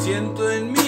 siento en mis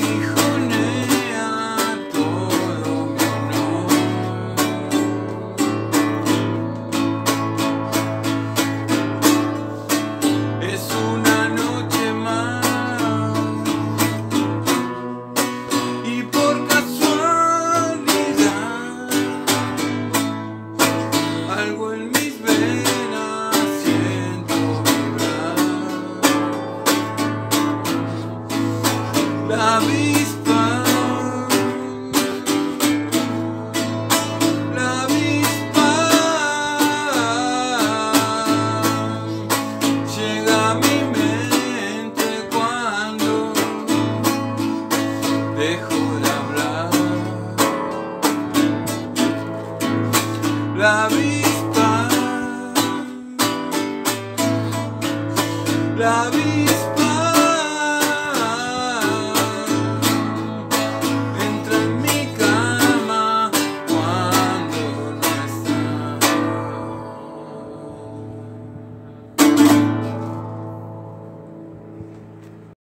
Aguijonea La avispa, la avispa.